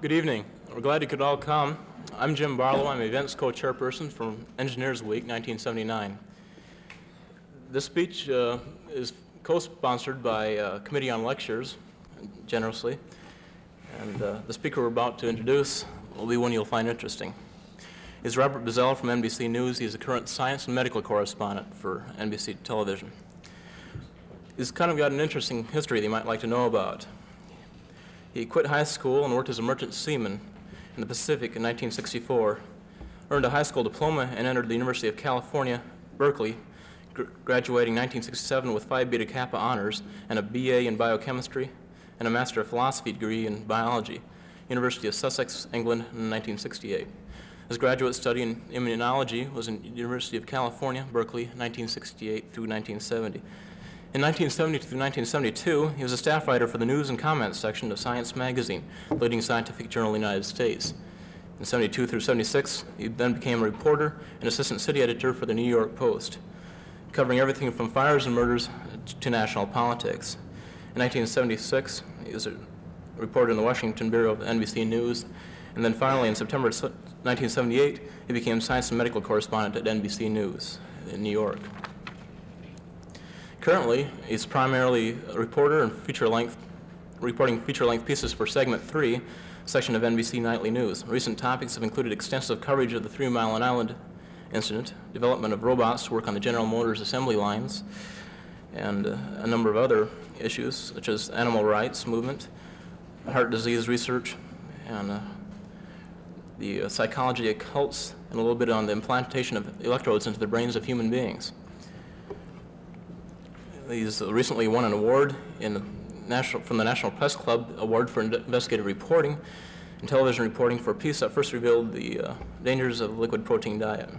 Good evening. We're glad you could all come. I'm Jim Barlow. I'm events co-chairperson from Engineers Week 1979. This speech uh, is co-sponsored by uh, Committee on Lectures, generously. And uh, the speaker we're about to introduce will be one you'll find interesting. He's Robert Bazell from NBC News. He's a current science and medical correspondent for NBC television. He's kind of got an interesting history that you might like to know about. He quit high school and worked as a merchant seaman in the Pacific in 1964, earned a high school diploma and entered the University of California, Berkeley, gr graduating 1967 with Phi Beta Kappa honors and a BA in biochemistry and a Master of Philosophy degree in biology, University of Sussex, England, in 1968. His graduate study in immunology was in University of California, Berkeley, 1968 through 1970. In 1970 through 1972, he was a staff writer for the news and comments section of Science Magazine, leading scientific journal in the United States. In 72 through 76, he then became a reporter and assistant city editor for the New York Post, covering everything from fires and murders to national politics. In 1976, he was a reporter in the Washington Bureau of NBC News, and then finally in September 1978, he became science and medical correspondent at NBC News in New York. Currently, he's primarily a reporter and feature-length, reporting feature-length pieces for Segment 3, section of NBC Nightly News. Recent topics have included extensive coverage of the Three Mile Island incident, development of robots to work on the General Motors assembly lines, and uh, a number of other issues, such as animal rights movement, heart disease research, and uh, the uh, psychology of cults, and a little bit on the implantation of electrodes into the brains of human beings. He's recently won an award in national, from the National Press Club Award for Investigative Reporting and Television Reporting for a piece that first revealed the uh, dangers of liquid protein diet.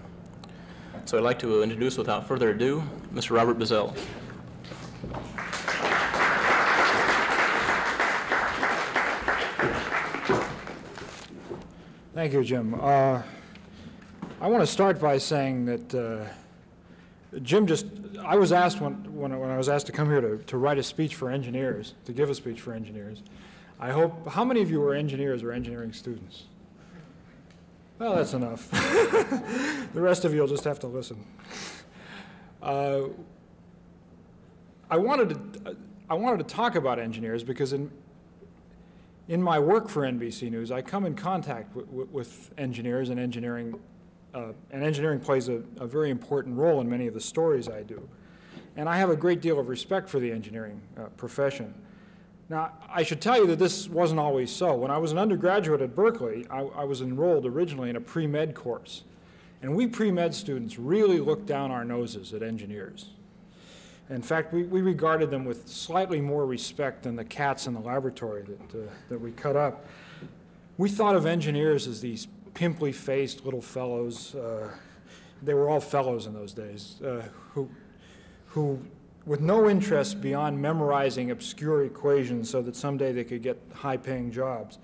So I'd like to introduce, without further ado, Mr. Robert Bazell. Thank you, Jim. Uh, I want to start by saying that uh, Jim just, I was asked when, when, when I was asked to come here to, to write a speech for engineers, to give a speech for engineers. I hope, how many of you are engineers or engineering students? Well, that's enough. the rest of you will just have to listen. Uh, I wanted to, I wanted to talk about engineers because in, in my work for NBC News, I come in contact with engineers and engineering uh, and engineering plays a, a, very important role in many of the stories I do. And I have a great deal of respect for the engineering uh, profession. Now, I should tell you that this wasn't always so. When I was an undergraduate at Berkeley, I, I was enrolled originally in a pre-med course. And we pre-med students really looked down our noses at engineers. In fact, we, we regarded them with slightly more respect than the cats in the laboratory that, uh, that we cut up. We thought of engineers as these pimply faced little fellows. Uh, they were all fellows in those days, uh, who, who, with no interest beyond memorizing obscure equations so that someday they could get high paying jobs.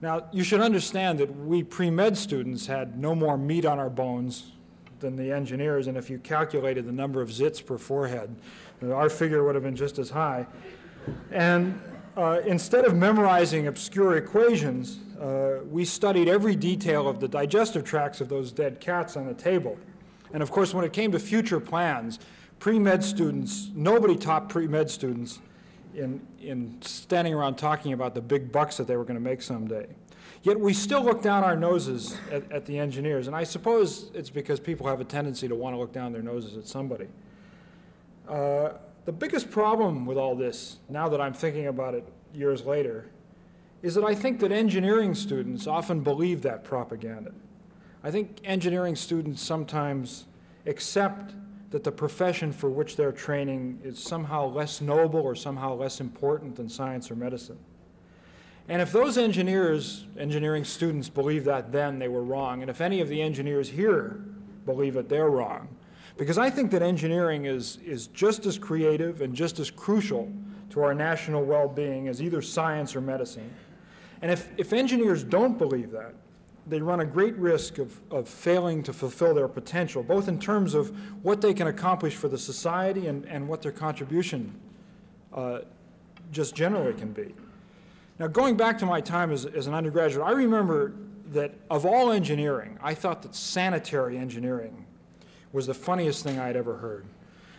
Now, you should understand that we pre med students had no more meat on our bones than the engineers, and if you calculated the number of zits per forehead, our figure would have been just as high. And uh, instead of memorizing obscure equations, uh, we studied every detail of the digestive tracts of those dead cats on the table. And of course, when it came to future plans, pre-med students, nobody taught pre-med students in, in standing around talking about the big bucks that they were going to make someday. Yet we still look down our noses at, at, the engineers, and I suppose it's because people have a tendency to want to look down their noses at somebody. Uh, the biggest problem with all this, now that I'm thinking about it years later, is that I think that engineering students often believe that propaganda. I think engineering students sometimes accept that the profession for which they're training is somehow less noble or somehow less important than science or medicine. And if those engineers, engineering students believe that then, they were wrong. And if any of the engineers here believe it, they're wrong. Because I think that engineering is, is just as creative and just as crucial to our national well-being as either science or medicine. And if, if engineers don't believe that, they run a great risk of, of failing to fulfill their potential, both in terms of what they can accomplish for the society and, and what their contribution uh, just generally can be. Now, going back to my time as, as an undergraduate, I remember that of all engineering, I thought that sanitary engineering was the funniest thing I had ever heard.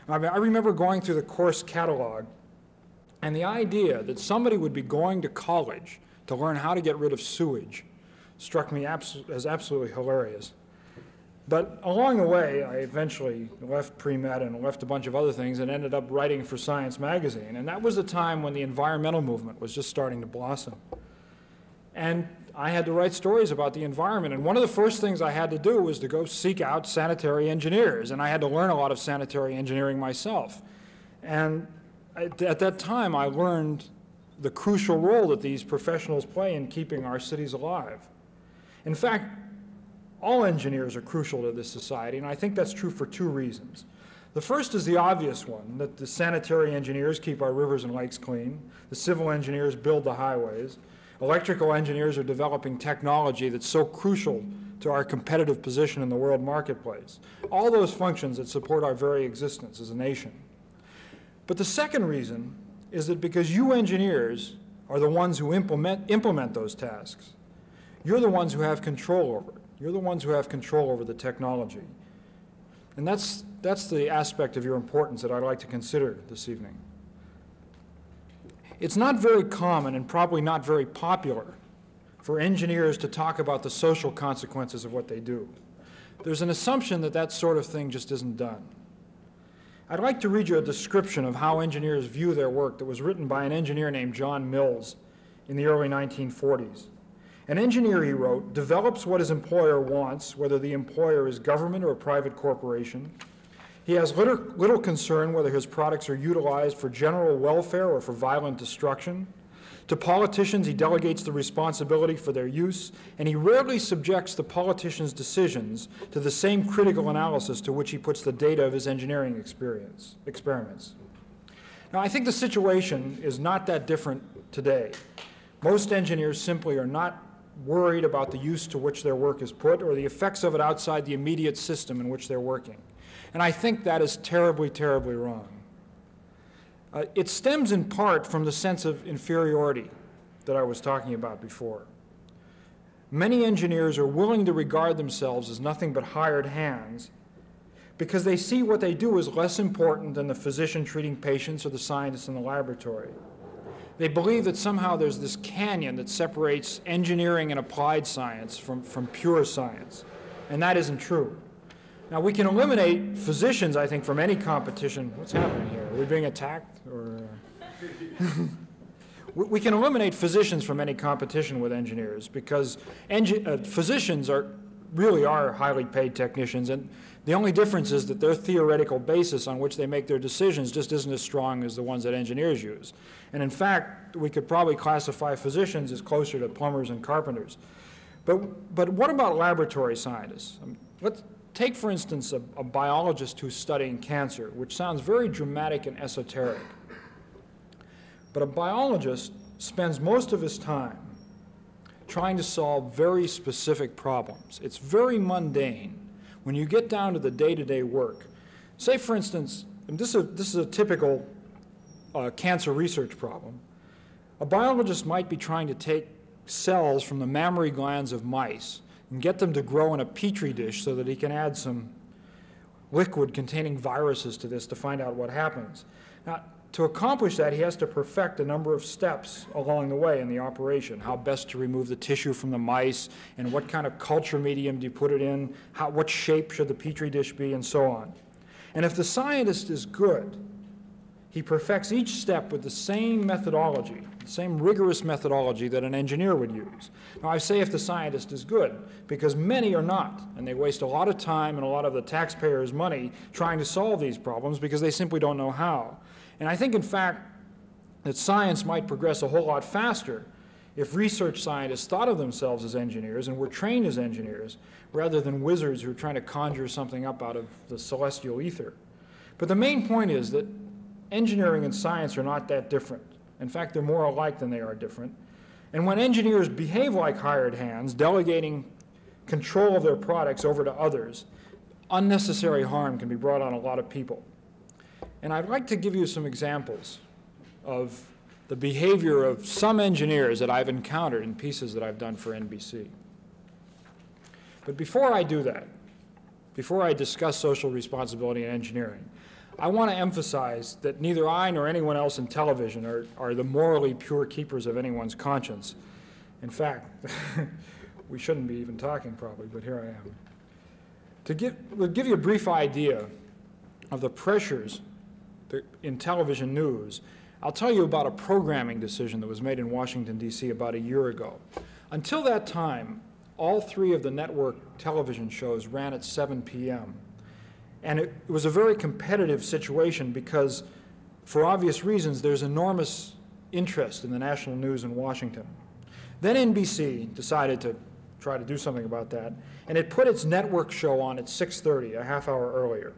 I mean, I remember going through the course catalog, and the idea that somebody would be going to college to learn how to get rid of sewage struck me as absolutely hilarious. But along the way, I eventually left pre-med and left a bunch of other things and ended up writing for Science Magazine. And that was the time when the environmental movement was just starting to blossom. And I had to write stories about the environment. And one of the first things I had to do was to go seek out sanitary engineers. And I had to learn a lot of sanitary engineering myself. And at at that time, I learned the crucial role that these professionals play in keeping our cities alive. In fact, all engineers are crucial to this society, and I think that's true for two reasons. The first is the obvious one, that the sanitary engineers keep our rivers and lakes clean, the civil engineers build the highways, electrical engineers are developing technology that's so crucial to our competitive position in the world marketplace. All those functions that support our very existence as a nation. But the second reason is that because you engineers are the ones who implement, implement those tasks, you're the ones who have control over it. You're the ones who have control over the technology. And that's, that's the aspect of your importance that I'd like to consider this evening. It's not very common and probably not very popular for engineers to talk about the social consequences of what they do. There's an assumption that that sort of thing just isn't done. I'd like to read you a description of how engineers view their work that was written by an engineer named John Mills in the early 1940s. An engineer, he wrote, develops what his employer wants, whether the employer is government or a private corporation. He has little, little concern whether his products are utilized for general welfare or for violent destruction. To politicians, he delegates the responsibility for their use, and he rarely subjects the politician's decisions to the same critical analysis to which he puts the data of his engineering experience, experiments. Now, I think the situation is not that different today. Most engineers simply are not worried about the use to which their work is put or the effects of it outside the immediate system in which they're working. And I think that is terribly, terribly wrong. Uh, it stems in part from the sense of inferiority that I was talking about before. Many engineers are willing to regard themselves as nothing but hired hands because they see what they do as less important than the physician treating patients or the scientist in the laboratory. They believe that somehow there's this canyon that separates engineering and applied science from, from pure science, and that isn't true. Now, we can eliminate physicians, I think, from any competition. What's happening here? Are we being attacked? Or, we can eliminate physicians from any competition with engineers because engi- uh, physicians are, really are highly paid technicians, and the only difference is that their theoretical basis on which they make their decisions just isn't as strong as the ones that engineers use. And in fact, we could probably classify physicians as closer to plumbers and carpenters. But, but what about laboratory scientists? Um, let's take, for instance, a, a biologist who's studying cancer, which sounds very dramatic and esoteric. But a biologist spends most of his time trying to solve very specific problems. It's very mundane when you get down to the day-to-day work. Say, for instance, and this is a, this is a typical uh, cancer research problem. A biologist might be trying to take cells from the mammary glands of mice and get them to grow in a petri dish so that he can add some liquid containing viruses to this to find out what happens. Now, to accomplish that, he has to perfect a number of steps along the way in the operation. How best to remove the tissue from the mice, and what kind of culture medium do you put it in, how, what shape should the petri dish be, and so on. And if the scientist is good, he perfects each step with the same methodology, same rigorous methodology that an engineer would use. Now, I say if the scientist is good, because many are not, and they waste a lot of time and a lot of the taxpayers' money trying to solve these problems because they simply don't know how. And I think, in fact, that science might progress a whole lot faster if research scientists thought of themselves as engineers and were trained as engineers rather than wizards who are trying to conjure something up out of the celestial ether. But the main point is that engineering and science are not that different. In fact, they're more alike than they are different. And when engineers behave like hired hands, delegating control of their products over to others, unnecessary harm can be brought on a lot of people. And I'd like to give you some examples of the behavior of some engineers that I've encountered in pieces that I've done for NBC. But before I do that, before I discuss social responsibility in engineering, I want to emphasize that neither I nor anyone else in television are, are the morally pure keepers of anyone's conscience. In fact, we shouldn't be even talking probably, but here I am. To give, we'll give you a brief idea of the pressures in television news, I'll tell you about a programming decision that was made in Washington DC about a year ago. Until that time, all three of the network television shows ran at 7 p.m. And it it was a very competitive situation because, for obvious reasons, there's enormous interest in the national news in Washington. Then NBC decided to try to do something about that, and it put its network show on at 6:30, a half hour earlier.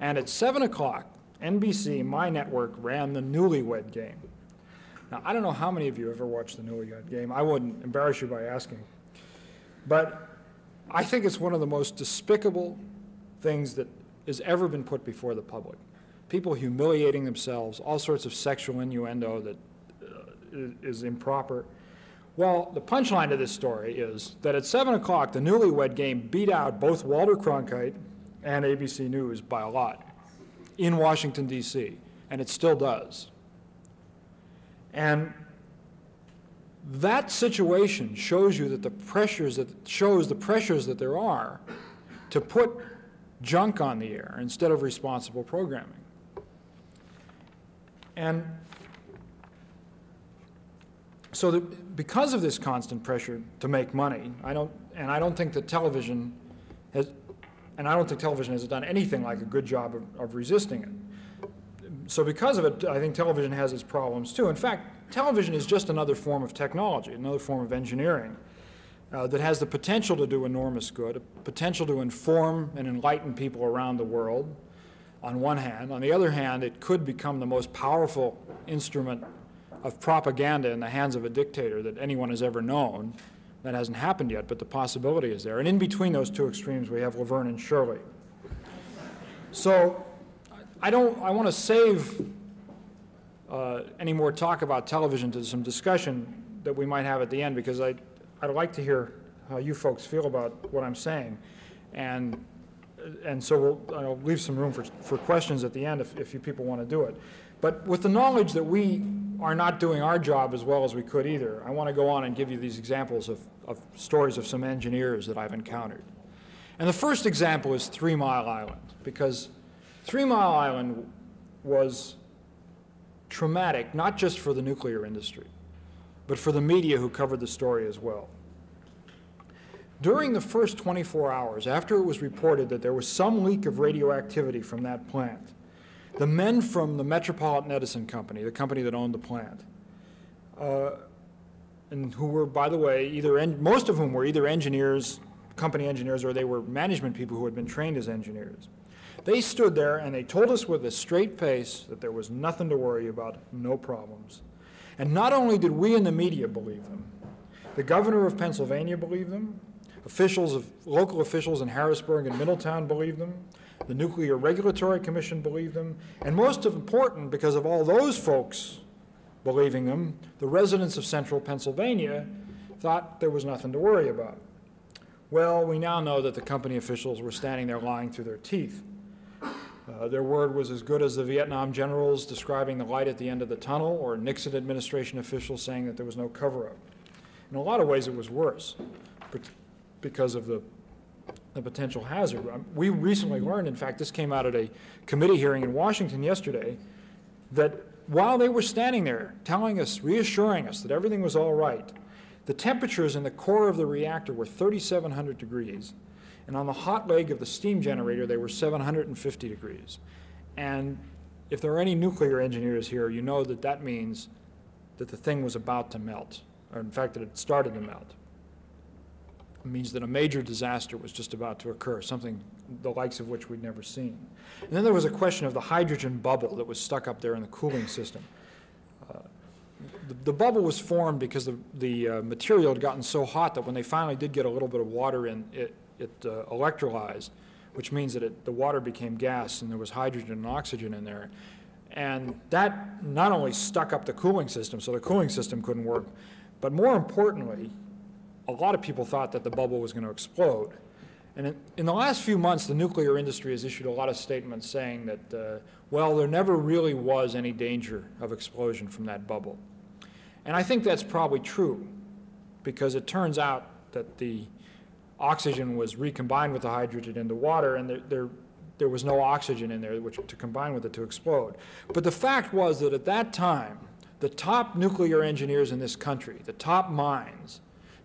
And at 7 o'clock, NBC, my network, ran the Newlywed Game. Now, I don't know how many of you ever watched the Newlywed Game. I wouldn't embarrass you by asking. But I think it's one of the most despicable things that has ever been put before the public. People humiliating themselves, all sorts of sexual innuendo that uh, is improper. Well, the punchline to this story is that at 7 o'clock, the Newlywed Game beat out both Walter Cronkite and ABC News by a lot in Washington, D.C., and it still does. And that situation shows you that the pressures that shows the pressures that there are to put junk on the air instead of responsible programming. And so that because of this constant pressure to make money, I don't, and I don't think that television has, and I don't think television has done anything like a good job of, of resisting it. So because of it, I think television has its problems too. In fact, television is just another form of technology, another form of engineering uh, that has the potential to do enormous good, potential to inform and enlighten people around the world, on one hand. On the other hand, it could become the most powerful instrument of propaganda in the hands of a dictator that anyone has ever known. That hasn't happened yet, but the possibility is there. And in between those two extremes, we have Laverne and Shirley. So I don't, I want to save uh, any more talk about television to some discussion that we might have at the end, because I, I'd like to hear how you folks feel about what I'm saying. And, and so we'll, I'll leave some room for, for questions at the end if, if you people want to do it. But with the knowledge that we are not doing our job as well as we could either, I want to go on and give you these examples of, of stories of some engineers that I've encountered. And the first example is Three Mile Island, because Three Mile Island was traumatic, not just for the nuclear industry, but for the media who covered the story as well. During the first 24 hours, after it was reported that there was some leak of radioactivity from that plant, the men from the Metropolitan Edison Company, the company that owned the plant, uh, and who were, by the way, either, most of whom were either engineers, company engineers, or they were management people who had been trained as engineers. They stood there and they told us with a straight face that there was nothing to worry about, no problems. And not only did we in the media believe them, the governor of Pennsylvania believed them, officials of, local officials in Harrisburg and Middletown believed them, the Nuclear Regulatory Commission believed them, and most important, because of all those folks believing them, the residents of central Pennsylvania thought there was nothing to worry about. Well, we now know that the company officials were standing there lying through their teeth. Uh, Their word was as good as the Vietnam generals describing the light at the end of the tunnel, or Nixon administration officials saying that there was no cover-up. In a lot of ways, it was worse, because of the, the potential hazard. Um, We recently learned, in fact, this came out at a committee hearing in Washington yesterday, that while they were standing there telling us, reassuring us that everything was all right, the temperatures in the core of the reactor were 3,700 degrees, and on the hot leg of the steam generator, they were 750 degrees. And if there are any nuclear engineers here, you know that that means that the thing was about to melt, or in fact, that it started to melt. Means that a major disaster was just about to occur, something the likes of which we'd never seen. And then there was a question of the hydrogen bubble that was stuck up there in the cooling system. Uh, The the bubble was formed because the, the uh, material had gotten so hot that when they finally did get a little bit of water in, it, it uh, electrolyzed, which means that it, the water became gas and there was hydrogen and oxygen in there. And that not only stuck up the cooling system, so the cooling system couldn't work, but more importantly, a lot of people thought that the bubble was going to explode. And in, in the last few months, the nuclear industry has issued a lot of statements saying that, uh, well, there never really was any danger of explosion from that bubble. And I think that's probably true, because it turns out that the oxygen was recombined with the hydrogen in the water, and there, there, there was no oxygen in there which, to combine with it to explode. But the fact was that at that time, the top nuclear engineers in this country, the top minds,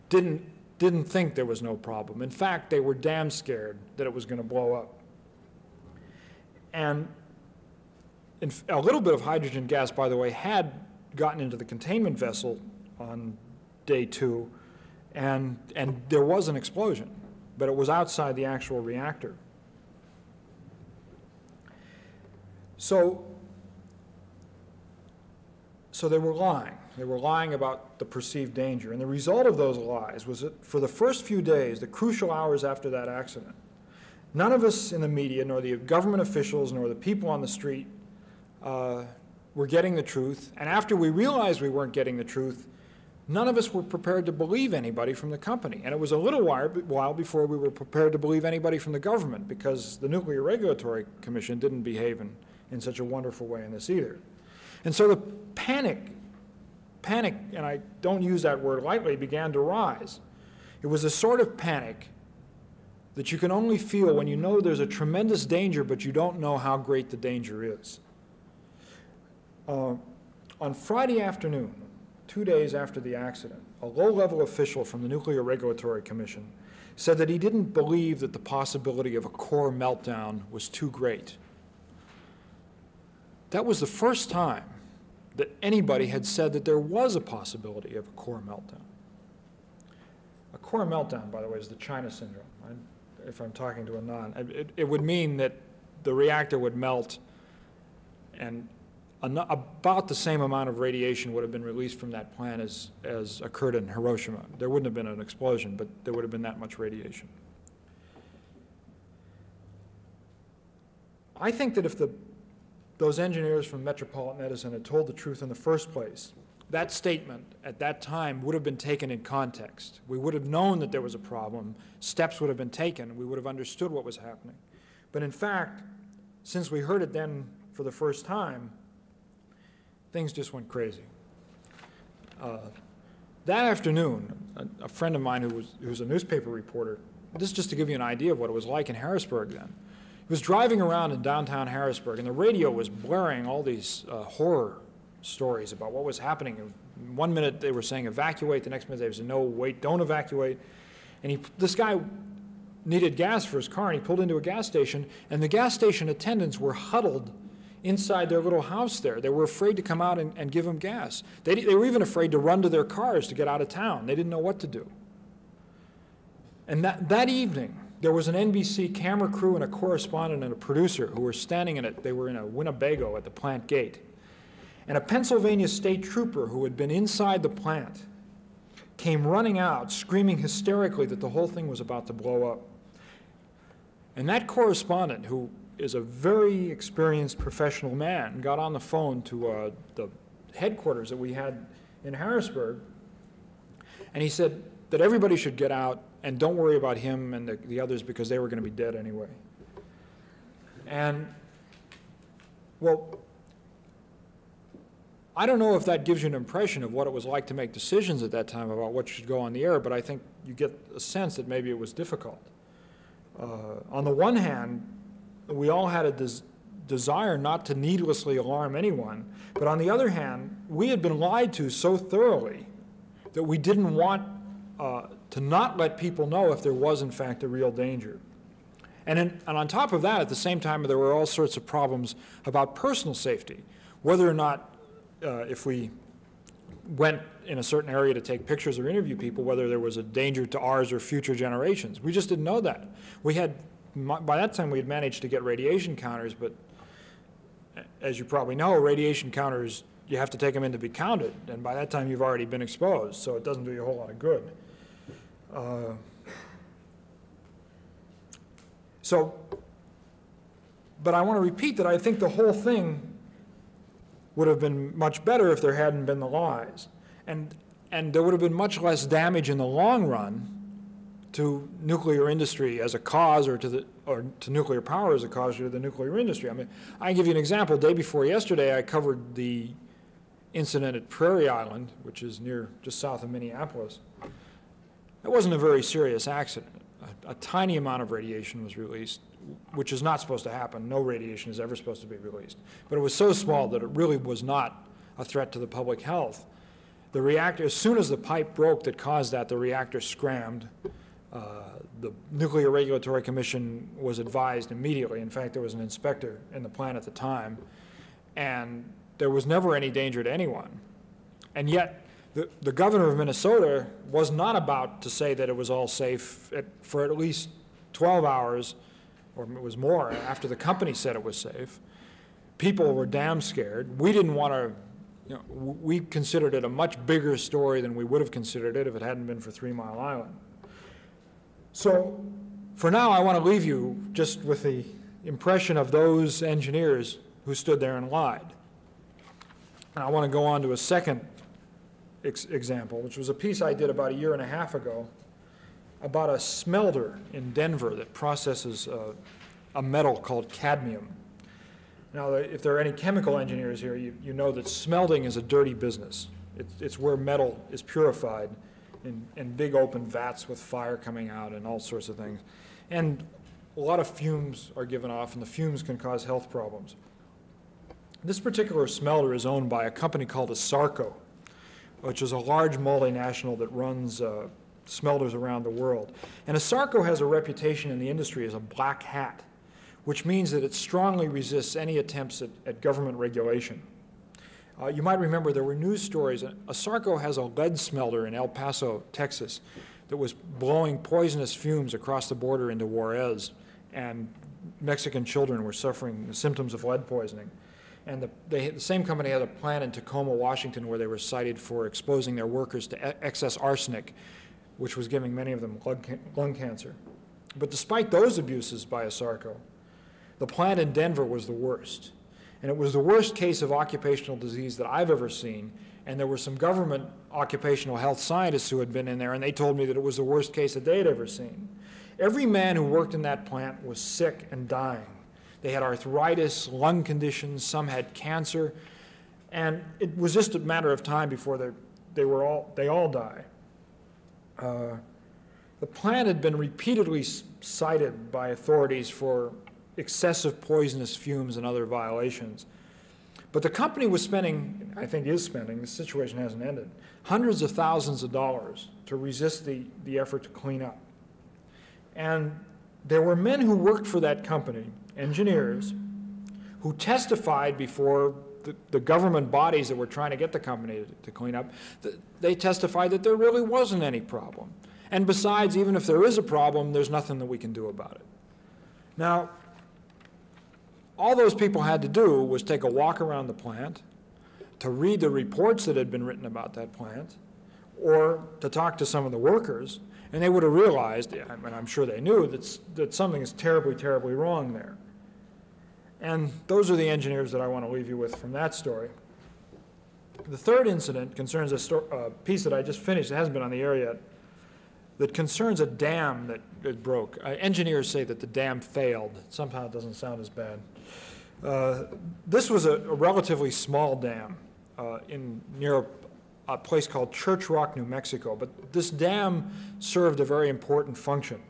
didn't, didn't think there was no problem. In fact, they were damn scared that it was going to blow up. And in, a little bit of hydrogen gas, by the way, had gotten into the containment vessel on day two, and, and there was an explosion, but it was outside the actual reactor. So, so they were lying. They were lying about the perceived danger. And the result of those lies was that for the first few days, the crucial hours after that accident, none of us in the media, nor the government officials, nor the people on the street, uh, were getting the truth. And after we realized we weren't getting the truth, none of us were prepared to believe anybody from the company. And it was a little while, before we were prepared to believe anybody from the government because the Nuclear Regulatory Commission didn't behave in, in such a wonderful way in this either. And so the panic panic, and I don't use that word lightly, began to rise. It was a sort of panic that you can only feel when you know there's a tremendous danger, but you don't know how great the danger is. Uh, on Friday afternoon, two days after the accident, a low-level official from the Nuclear Regulatory Commission said that he didn't believe that the possibility of a core meltdown was too great. That was the first time that anybody had said that there was a possibility of a core meltdown. A core meltdown, by the way, is the China syndrome. If I'm talking to a non, it, it would mean that the reactor would melt and about the same amount of radiation would have been released from that plant as, as occurred in Hiroshima. There wouldn't have been an explosion, but there would have been that much radiation. I think that if the those engineers from Metropolitan Edison had told the truth in the first place, that statement at that time would have been taken in context. We would have known that there was a problem, steps would have been taken, we would have understood what was happening. But in fact, since we heard it then for the first time, things just went crazy. Uh, that afternoon, a, a, friend of mine who was, who was a newspaper reporter, this is just to give you an idea of what it was like in Harrisburg then, he was driving around in downtown Harrisburg, and the radio was blaring all these uh, horror stories about what was happening. And one minute they were saying evacuate, the next minute they were saying no, wait, don't evacuate. And he, this guy needed gas for his car, and he pulled into a gas station, and the gas station attendants were huddled inside their little house there. They were afraid to come out and, and give him gas. They, they were even afraid to run to their cars to get out of town. They didn't know what to do. And that, that evening, there was an NBC camera crew and a correspondent and a producer who were standing in it. They were in a Winnebago at the plant gate. And a Pennsylvania state trooper who had been inside the plant came running out, screaming hysterically that the whole thing was about to blow up. And that correspondent, who is a very experienced professional man, got on the phone to uh, the headquarters that we had in Harrisburg, and he said that everybody should get out and don't worry about him and the, the others because they were going to be dead anyway. And, well, I don't know if that gives you an impression of what it was like to make decisions at that time about what should go on the air, but I think you get a sense that maybe it was difficult. Uh, on the one hand, we all had a des desire not to needlessly alarm anyone, but on the other hand, we had been lied to so thoroughly that we didn't want uh, to not let people know if there was, in fact, a real danger. And, in, and on top of that, at the same time, there were all sorts of problems about personal safety, whether or not, uh, if we went in a certain area to take pictures or interview people, whether there was a danger to ours or future generations. We just didn't know that. We had, by that time, we had managed to get radiation counters, but as you probably know, radiation counters, you have to take them in to be counted, and by that time, you've already been exposed, so it doesn't do you a whole lot of good. So, but I want to repeat that I think the whole thing would have been much better if there hadn't been the lies. And, and there would have been much less damage in the long run to nuclear industry as a cause or to the, or to nuclear power as a cause or to the nuclear industry. I mean, I give you an example. Day before yesterday, I covered the incident at Prairie Island, which is near, just south of Minneapolis. It wasn't a very serious accident. A, a tiny amount of radiation was released, which is not supposed to happen. No radiation is ever supposed to be released. But it was so small that it really was not a threat to the public health. The reactor, as soon as the pipe broke that caused that, the reactor scrammed. Uh, The Nuclear Regulatory Commission was advised immediately. In fact, there was an inspector in the plant at the time. And there was never any danger to anyone. And yet, the, governor of Minnesota was not about to say that it was all safe at, for at least 12 hours, or it was more, after the company said it was safe. People were damn scared. We didn't want to, you know, we considered it a much bigger story than we would have considered it if it hadn't been for Three Mile Island. So, for now, I want to leave you just with the impression of those engineers who stood there and lied. And I want to go on to a second ex- example, which was a piece I did about a year and a half ago about a smelter in Denver that processes uh, a metal called cadmium. Now, if there are any chemical engineers here, you, you know that smelting is a dirty business. It's, it's where metal is purified in, in big open vats with fire coming out and all sorts of things. And a lot of fumes are given off, and the fumes can cause health problems. This particular smelter is owned by a company called Asarco, which is a large multinational that runs uh, smelters around the world. And Asarco has a reputation in the industry as a black hat, which means that it strongly resists any attempts at, at government regulation. Uh, you might remember there were news stories. Asarco has a lead smelter in El Paso, Texas, that was blowing poisonous fumes across the border into Juarez, and Mexican children were suffering symptoms of lead poisoning. And the, they, the same company had a plant in Tacoma, Washington, where they were cited for exposing their workers to excess arsenic, which was giving many of them lung, lung cancer. But despite those abuses by Asarco, the plant in Denver was the worst. And it was the worst case of occupational disease that I've ever seen. And there were some government occupational health scientists who had been in there, and they told me that it was the worst case that they had ever seen. Every man who worked in that plant was sick and dying. They had arthritis, lung conditions, some had cancer, and it was just a matter of time before they, they were all, they all die. Uh, the plant had been repeatedly cited by authorities for excessive poisonous fumes and other violations. But the company was spending, I think is spending, the situation hasn't ended, hundreds of thousands of dollars to resist the, the effort to clean up. And there were men who worked for that company, engineers, who testified before the, the government bodies that were trying to get the company to, to clean up. th- They testified that there really wasn't any problem. And besides, even if there is a problem, there's nothing that we can do about it. Now, all those people had to do was take a walk around the plant, to read the reports that had been written about that plant, or to talk to some of the workers, and they would have realized, mean, I'm sure they knew, that, that something is terribly, terribly wrong there. And those are the engineers that I want to leave you with from that story. The third incident concerns a uh, piece that I just finished, it hasn't been on the air yet, that concerns a dam that, broke. Uh, Engineers say that the dam failed. Somehow it doesn't sound as bad. Uh, This was a a relatively small dam uh, in, near a place called Church Rock, New Mexico. But this dam served a very important function.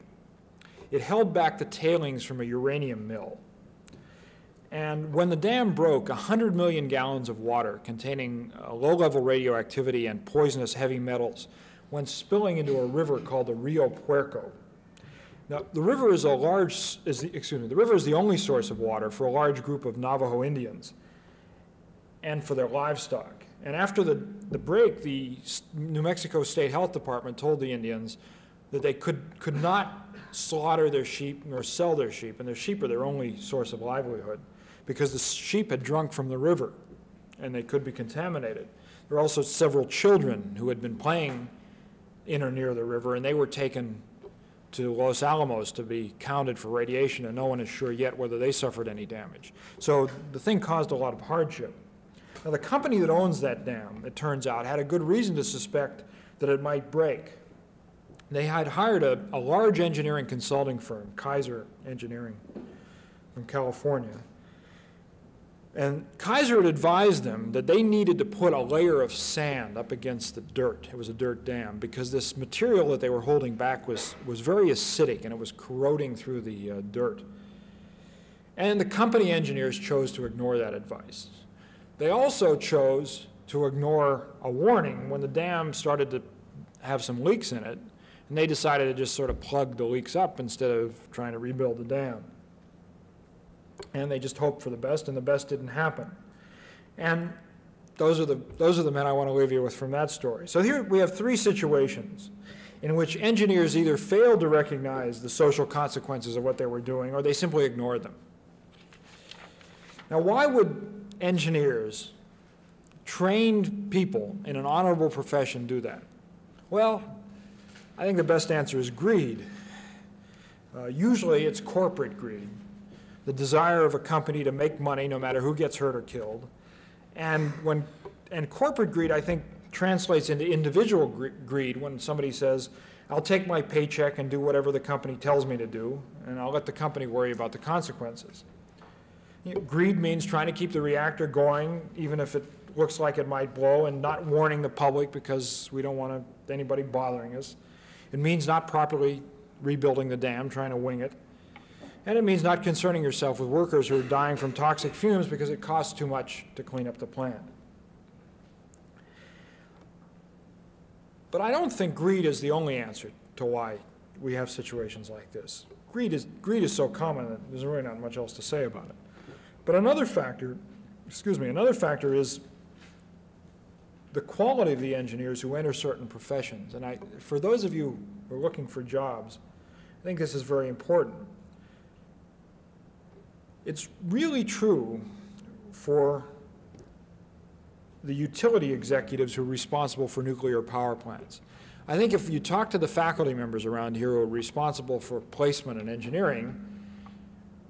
It held back the tailings from a uranium mill. And when the dam broke, 100 million gallons of water containing uh, low-level radioactivity and poisonous heavy metals went spilling into a river called the Rio Puerco. Now, the river is a large, is the, excuse me, the river is the only source of water for a large group of Navajo Indians and for their livestock. And after the, the break, the New Mexico State Health Department told the Indians that they could, could not slaughter their sheep nor sell their sheep, and their sheep are their only source of livelihood, because the sheep had drunk from the river, and they could be contaminated. There were also several children who had been playing in or near the river, and they were taken to Los Alamos to be counted for radiation, and no one is sure yet whether they suffered any damage. So the thing caused a lot of hardship. Now, the company that owns that dam, it turns out, had a good reason to suspect that it might break. They had hired a, a large engineering consulting firm, Kaiser Engineering, from California. And Kaiser had advised them that they needed to put a layer of sand up against the dirt. It was a dirt dam because this material that they were holding back was, was very acidic and it was corroding through the uh, dirt. And the company engineers chose to ignore that advice. They also chose to ignore a warning when the dam started to have some leaks in it, and they decided to just sort of plug the leaks up instead of trying to rebuild the dam. And they just hoped for the best, and the best didn't happen. And those are the, those are the men I want to leave you with from that story. So here we have three situations in which engineers either failed to recognize the social consequences of what they were doing, or they simply ignored them. Now, why would engineers, trained people in an honorable profession, do that? Well, I think the best answer is greed. Uh, usually it's corporate greed, the desire of a company to make money no matter who gets hurt or killed. And when and corporate greed, I think, translates into individual greed when somebody says, I'll take my paycheck and do whatever the company tells me to do, and I'll let the company worry about the consequences. You know, greed means trying to keep the reactor going, even if it looks like it might blow, and not warning the public because we don't want anybody bothering us. It means not properly rebuilding the dam, trying to wing it. And it means not concerning yourself with workers who are dying from toxic fumes because it costs too much to clean up the plant. But I don't think greed is the only answer to why we have situations like this. Greed is, greed is so common that there's really not much else to say about it. But another factor, excuse me, another factor is the quality of the engineers who enter certain professions. And I, for those of you who are looking for jobs, I think this is very important. It's really true for the utility executives who are responsible for nuclear power plants. I think if you talk to the faculty members around here who are responsible for placement and engineering,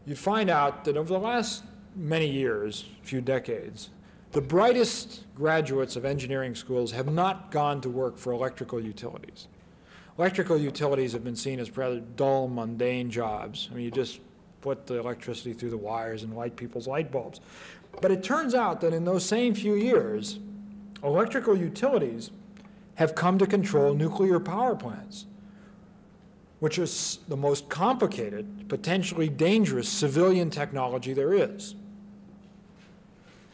you'd find out that over the last many years, few decades, the brightest graduates of engineering schools have not gone to work for electrical utilities. Electrical utilities have been seen as rather dull, mundane jobs. I mean, you just put the electricity through the wires and light people's light bulbs. But it turns out that in those same few years, electrical utilities have come to control nuclear power plants, which is the most complicated, potentially dangerous civilian technology there is.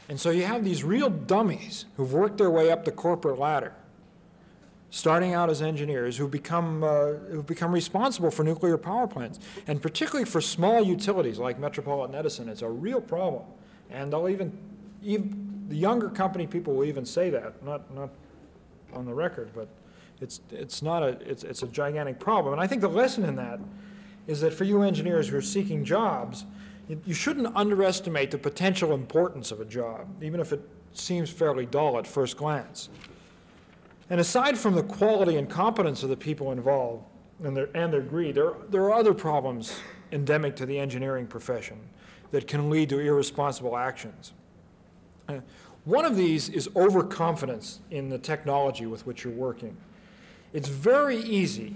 And so you have these real dummies who've worked their way up the corporate ladder, starting out as engineers, who become, uh, who've become responsible for nuclear power plants. And particularly for small utilities like Metropolitan Edison, it's a real problem. And they'll even, even the younger company people will even say that, not, not on the record, but it's, it's not a, it's, it's a gigantic problem. And I think the lesson in that is that for you engineers who are seeking jobs, you, you shouldn't underestimate the potential importance of a job, even if it seems fairly dull at first glance. And aside from the quality and competence of the people involved and their, and their greed, there, there are other problems endemic to the engineering profession that can lead to irresponsible actions. Uh, one of these is overconfidence in the technology with which you're working. It's very easy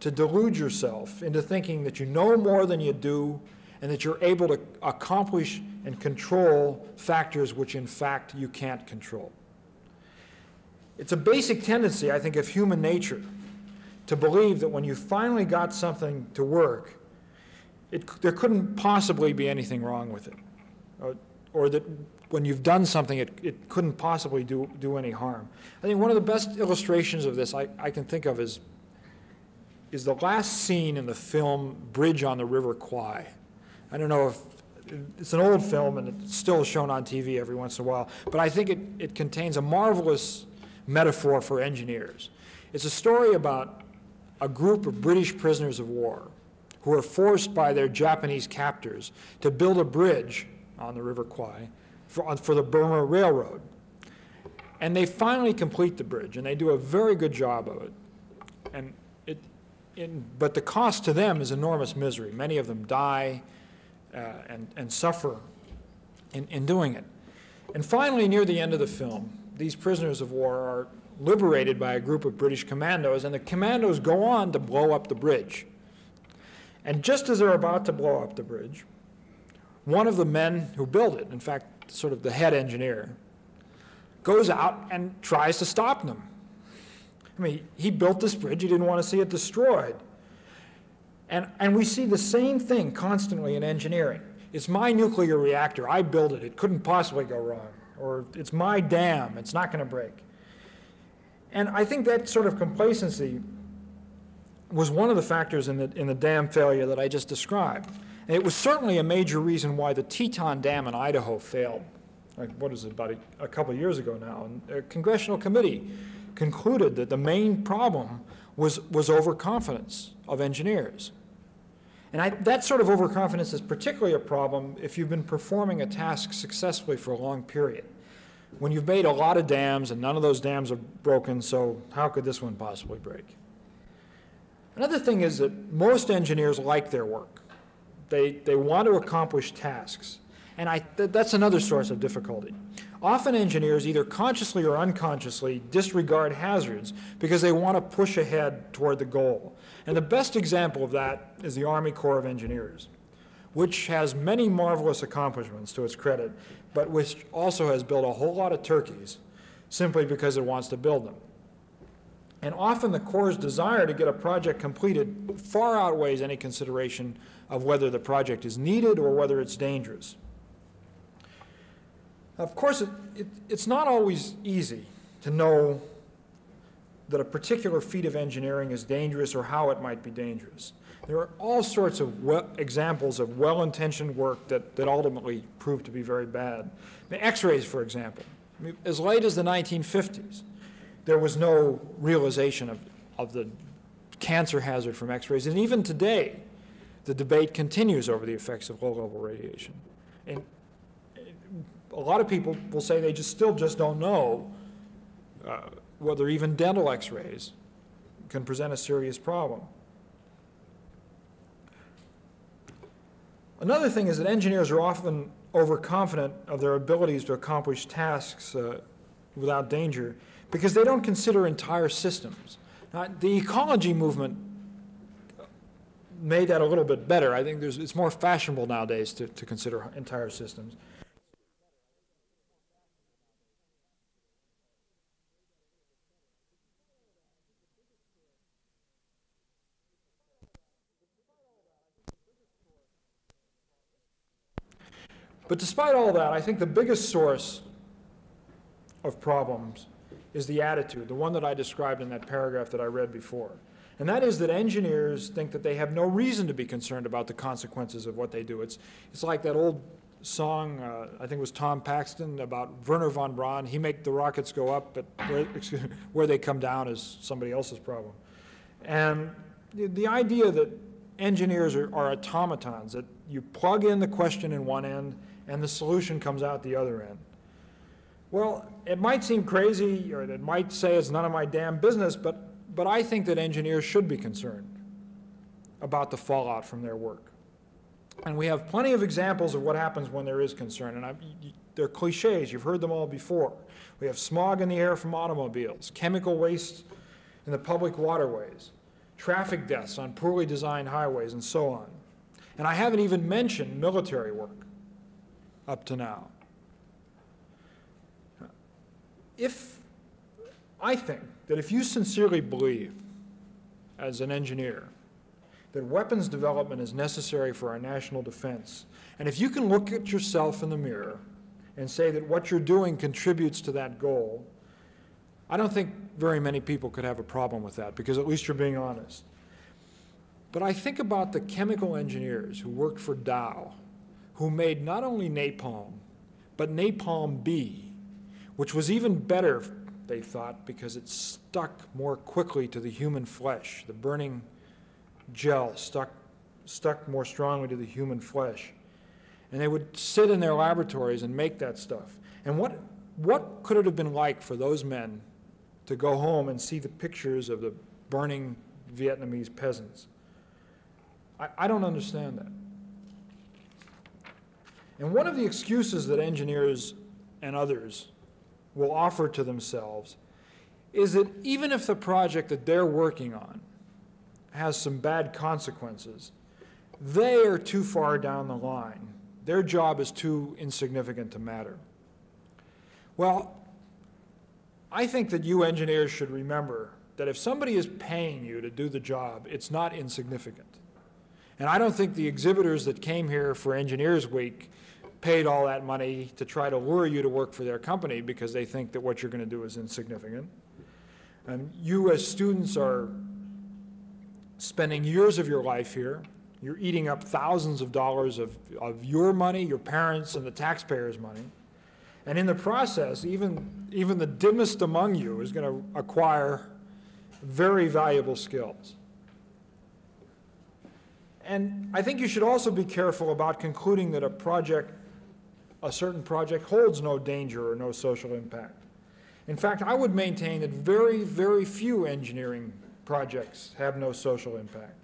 to delude yourself into thinking that you know more than you do and that you're able to accomplish and control factors which in fact you can't control. It's a basic tendency, I think, of human nature to believe that when you finally got something to work, it, there couldn't possibly be anything wrong with it. Or, or that when you've done something, it, it couldn't possibly do, do any harm. I think one of the best illustrations of this I, I can think of is, is the last scene in the film Bridge on the River Kwai. I don't know if, it's an old film and it's still shown on TV every once in a while, but I think it, it contains a marvelous metaphor for engineers. It's a story about a group of British prisoners of war who are forced by their Japanese captors to build a bridge on the River Kwai for, for the Burma Railroad. And they finally complete the bridge, and they do a very good job of it. And it, but the cost to them is enormous misery. Many of them die uh, and, and suffer in, in doing it. And finally, near the end of the film, these prisoners of war are liberated by a group of British commandos, and the commandos go on to blow up the bridge. And just as they're about to blow up the bridge, one of the men who built it, in fact, sort of the head engineer, goes out and tries to stop them. I mean, he built this bridge, he didn't want to see it destroyed. And, and we see the same thing constantly in engineering. It's my nuclear reactor, I built it, it couldn't possibly go wrong. Or it's my dam, it's not going to break. And I think that sort of complacency was one of the factors in the, in the dam failure that I just described. And it was certainly a major reason why the Teton Dam in Idaho failed. Like, what is it, about a, a couple of years ago now? And a congressional committee concluded that the main problem was, was overconfidence of engineers. And I, that sort of overconfidence is particularly a problem if you've been performing a task successfully for a long period. When you've made a lot of dams and none of those dams are broken, so how could this one possibly break? Another thing is that most engineers like their work. They, they want to accomplish tasks. And I, th that's another source of difficulty. Often engineers, either consciously or unconsciously, disregard hazards because they want to push ahead toward the goal. And the best example of that is the Army Corps of Engineers, which has many marvelous accomplishments to its credit, but which also has built a whole lot of turkeys simply because it wants to build them. And often the Corps' desire to get a project completed far outweighs any consideration of whether the project is needed or whether it's dangerous. Of course, it, it, it's not always easy to know that a particular feat of engineering is dangerous or how it might be dangerous. There are all sorts of well, examples of well-intentioned work that, that ultimately proved to be very bad. The X-rays, for example. I mean, as late as the 1950s, there was no realization of, of the cancer hazard from X-rays. And even today, the debate continues over the effects of low-level radiation. And a lot of people will say they just still just don't know uh, whether even dental X-rays can present a serious problem. Another thing is that engineers are often overconfident of their abilities to accomplish tasks uh, without danger because they don't consider entire systems. Now, the ecology movement made that a little bit better. I think it's more fashionable nowadays to, to consider entire systems. But despite all that, I think the biggest source of problems is the attitude, the one that I described in that paragraph that I read before. And that is that engineers think that they have no reason to be concerned about the consequences of what they do. It's, it's like that old song, uh, I think it was Tom Paxton, about Wernher von Braun. He make the rockets go up, but where, excuse, where they come down is somebody else's problem. And the, idea that engineers are, are automatons, that you plug in the question in one end and the solution comes out the other end. Well, it might seem crazy, or it might say it's none of my damn business, but, but I think that engineers should be concerned about the fallout from their work. And we have plenty of examples of what happens when there is concern, and I, they're cliches, you've heard them all before. We have smog in the air from automobiles, chemical waste in the public waterways, traffic deaths on poorly designed highways, and so on. And I haven't even mentioned military work up to now. If, I think that if you sincerely believe, as an engineer, that weapons development is necessary for our national defense, and if you can look at yourself in the mirror and say that what you're doing contributes to that goal, I don't think very many people could have a problem with that, because at least you're being honest. But I think about the chemical engineers who worked for Dow, who made not only napalm, but napalm B, which was even better, they thought, because it stuck more quickly to the human flesh. The burning gel stuck, stuck more strongly to the human flesh. And they would sit in their laboratories and make that stuff. And what, what could it have been like for those men to go home and see the pictures of the burning Vietnamese peasants? I, I don't understand that. And one of the excuses that engineers and others will offer to themselves is that even if the project that they're working on has some bad consequences, they are too far down the line. Their job is too insignificant to matter. Well, I think that you engineers should remember that if somebody is paying you to do the job, it's not insignificant. And I don't think the exhibitors that came here for Engineers Week paid all that money to try to lure you to work for their company because they think that what you're going to do is insignificant. And you as students are spending years of your life here. You're eating up thousands of dollars of, of your money, your parents, and the taxpayers' money. And in the process, even, even the dimmest among you is going to acquire very valuable skills. And I think you should also be careful about concluding that a project, a certain project, holds no danger or no social impact. In fact, I would maintain that very, very few engineering projects have no social impact.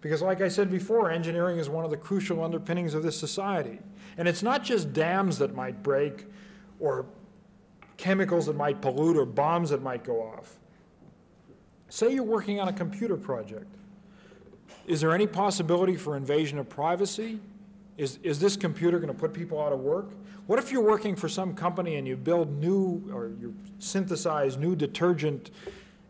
Because like I said before, engineering is one of the crucial underpinnings of this society. And it's not just dams that might break or chemicals that might pollute or bombs that might go off. Say you're working on a computer project. Is there any possibility for invasion of privacy? Is, is this computer going to put people out of work? What if you're working for some company and you build new or you synthesize new detergent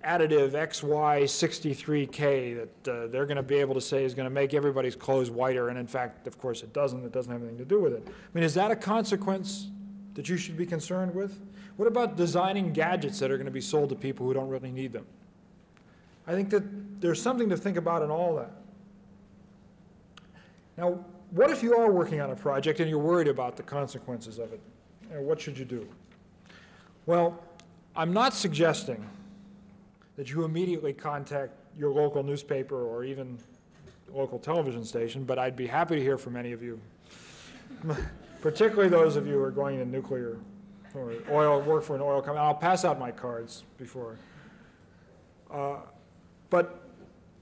additive XY63K that uh, they're going to be able to say is going to make everybody's clothes whiter, and in fact, of course, it doesn't. It doesn't have anything to do with it. I mean, is that a consequence that you should be concerned with? What about designing gadgets that are going to be sold to people who don't really need them? I think that there's something to think about in all that. Now, what if you are working on a project and you're worried about the consequences of it? And what should you do? Well, I'm not suggesting that you immediately contact your local newspaper or even local television station, but I'd be happy to hear from any of you, particularly those of you who are going to nuclear or oil, work for an oil company. I'll pass out my cards before. Uh, but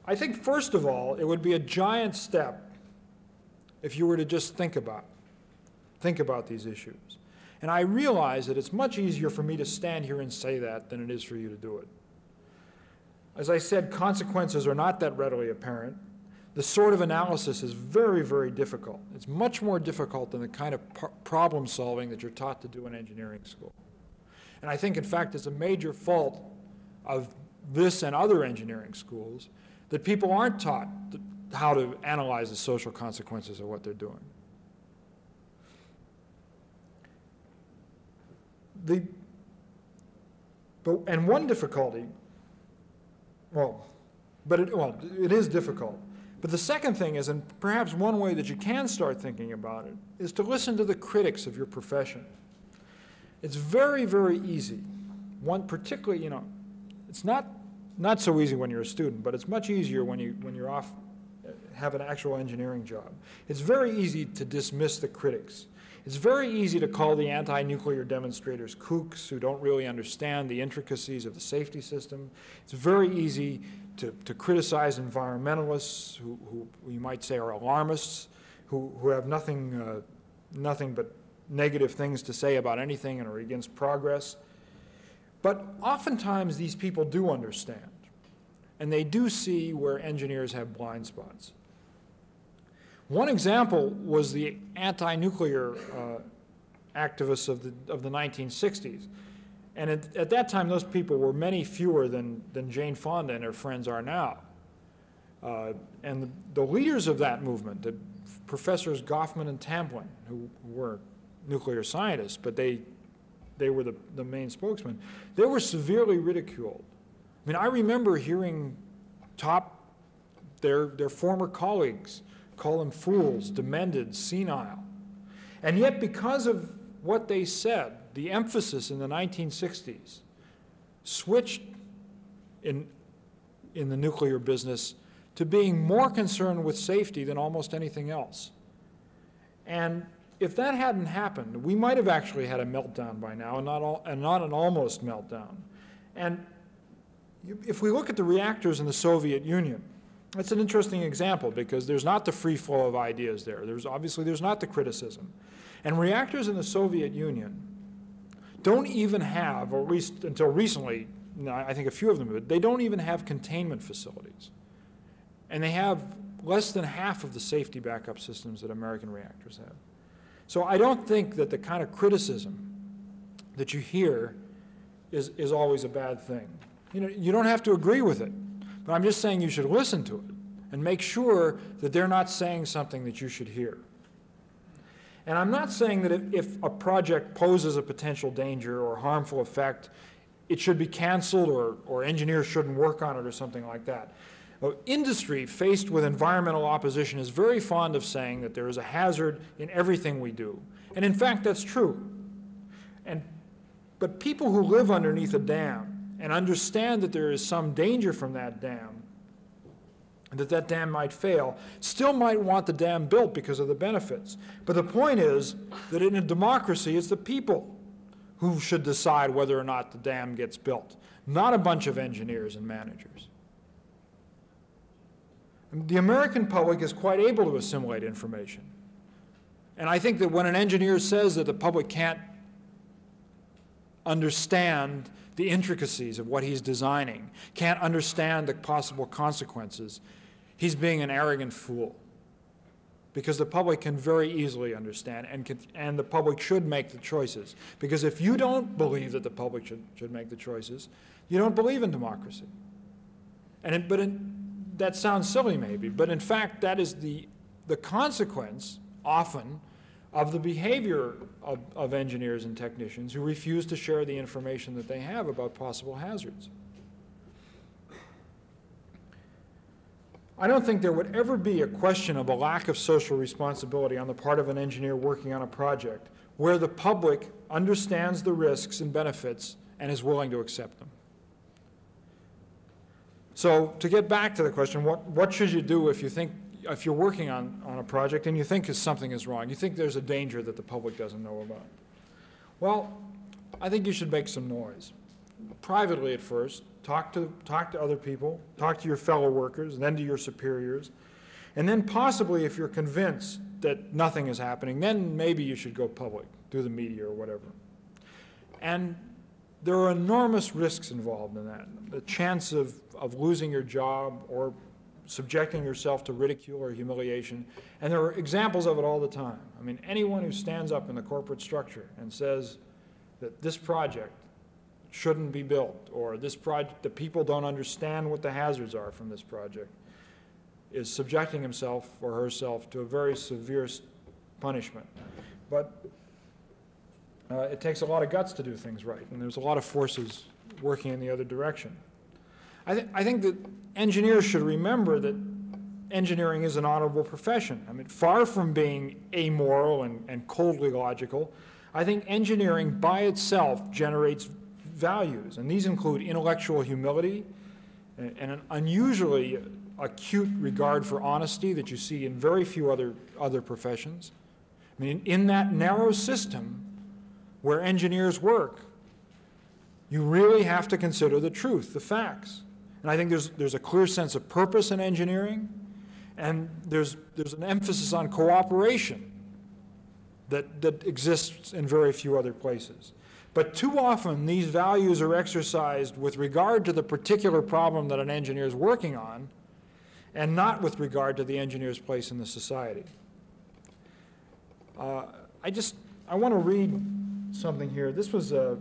I think, first of all, it would be a giant step if you were to just think about, think about these issues. And I realize that it's much easier for me to stand here and say that than it is for you to do it. As I said, consequences are not that readily apparent. The sort of analysis is very, very difficult. It's much more difficult than the kind of problem solving that you're taught to do in engineering school. And I think, in fact, it's a major fault of this and other engineering schools that people aren't taught how to analyze the social consequences of what they're doing. The, but, and one difficulty, well, but it, well, it is difficult. But the second thing is, and perhaps one way that you can start thinking about it, is to listen to the critics of your profession. It's very, very easy. One particularly, you know, it's not, not so easy when you're a student, but it's much easier when, you, when you're off have an actual engineering job. It's very easy to dismiss the critics. It's very easy to call the anti-nuclear demonstrators kooks who don't really understand the intricacies of the safety system. It's very easy to, to criticize environmentalists who, who you might say are alarmists, who, who have nothing, uh, nothing but negative things to say about anything and are against progress. But oftentimes these people do understand, and they do see where engineers have blind spots. One example was the anti-nuclear uh, activists of the, of the 1960s. And at, at, that time, those people were many fewer than, than Jane Fonda and her friends are now. Uh, and the, the, leaders of that movement, the professors Gofman and Tamplin, who, were nuclear scientists, but they, they were the, the main spokesmen, they were severely ridiculed. I mean, I remember hearing top, their, their former colleagues call them fools, demented, senile. And yet, because of what they said, the emphasis in the 1960s switched in, in the nuclear business to being more concerned with safety than almost anything else. And if that hadn't happened, we might have actually had a meltdown by now, and not, all, and not an almost meltdown. And if we look at the reactors in the Soviet Union, that's an interesting example because there's not the free flow of ideas there. There's obviously there's not the criticism. And reactors in the Soviet Union don't even have, or at least until recently, I think a few of them, they don't even have containment facilities. And they have less than half of the safety backup systems that American reactors have. So I don't think that the kind of criticism that you hear is, is always a bad thing. You know, you don't have to agree with it, but I'm just saying you should listen to it and make sure that they're not saying something that you should hear. And I'm not saying that if, if a project poses a potential danger or harmful effect, it should be canceled or, or engineers shouldn't work on it or something like that. Uh, Industry, faced with environmental opposition, is very fond of saying that there is a hazard in everything we do. And in fact, that's true. And, but people who live underneath a dam and understand that there is some danger from that dam, that that dam might fail, still might want the dam built because of the benefits. But the point is that in a democracy, it's the people who should decide whether or not the dam gets built, not a bunch of engineers and managers. The American public is quite able to assimilate information. And I think that when an engineer says that the public can't understand the intricacies of what he's designing, can't understand the possible consequences, he's being an arrogant fool. Because the public can very easily understand, and, can, and the public should make the choices. Because if you don't believe that the public should, should make the choices, you don't believe in democracy. And it, but in, that sounds silly maybe, but in fact, that is the, the consequence often of the behavior of, of engineers and technicians who refuse to share the information that they have about possible hazards. I don't think there would ever be a question of a lack of social responsibility on the part of an engineer working on a project where the public understands the risks and benefits and is willing to accept them. So to get back to the question, what, what should you do if you think, if you're working on, on a project and you think something is wrong, you think there's a danger that the public doesn't know about? Well, I think you should make some noise. Privately at first, talk to, talk to other people, talk to your fellow workers, and then to your superiors. And then possibly, if you're convinced that nothing is happening, then maybe you should go public, through the media or whatever. And there are enormous risks involved in that. The chance of, of losing your job or subjecting yourself to ridicule or humiliation. And there are examples of it all the time. I mean, anyone who stands up in the corporate structure and says that this project shouldn't be built, or this project, the people don't understand what the hazards are from this project, is subjecting himself or herself to a very severe punishment. But uh, it takes a lot of guts to do things right, and there's a lot of forces working in the other direction. I, th- I think that engineers should remember that engineering is an honorable profession. I mean, far from being amoral and, and coldly logical, I think engineering by itself generates values, and these include intellectual humility and, and an unusually acute regard for honesty that you see in very few other, other professions. I mean, in that narrow system, where engineers work, you really have to consider the truth, the facts. And I think there's, there's a clear sense of purpose in engineering, and there's, there's an emphasis on cooperation that, that exists in very few other places. But too often, these values are exercised with regard to the particular problem that an engineer is working on, and not with regard to the engineer's place in the society. Uh, I just, I want to read something here. This was a,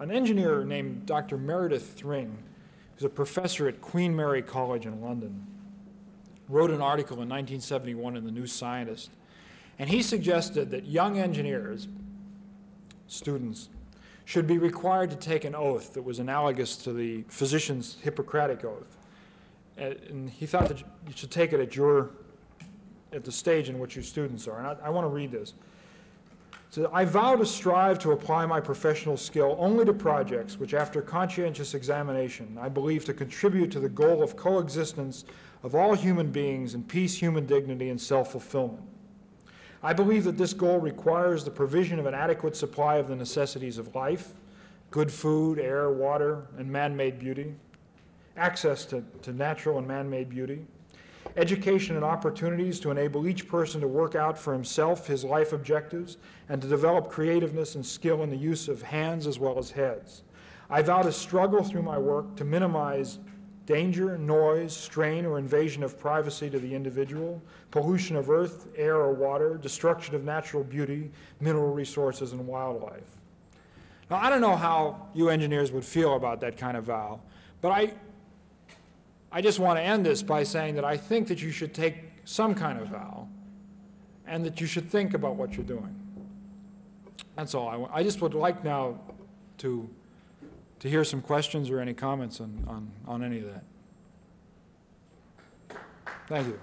an engineer named Dr. Meredith Thring, who's a professor at Queen Mary College in London, wrote an article in 1971 in the New Scientist, and he suggested that young engineers, students, should be required to take an oath that was analogous to the physician's Hippocratic oath. And he thought that you should take it at your, at the stage in which your students are. And I, I want to read this. So I vow to strive to apply my professional skill only to projects which, after conscientious examination, I believe to contribute to the goal of coexistence of all human beings in peace, human dignity, and self-fulfillment. I believe that this goal requires the provision of an adequate supply of the necessities of life, good food, air, water, and man-made beauty, access to, to natural and man-made beauty, education and opportunities to enable each person to work out for himself his life objectives, and to develop creativeness and skill in the use of hands as well as heads. I vow to struggle through my work to minimize danger, noise, strain, or invasion of privacy to the individual, pollution of earth, air, or water, destruction of natural beauty, mineral resources, and wildlife. Now, I don't know how you engineers would feel about that kind of vow, but I, I just want to end this by saying that I think that you should take some kind of vow, and that you should think about what you're doing. That's all I. I just would like now to, to hear some questions or any comments on, on, on any of that. Thank you.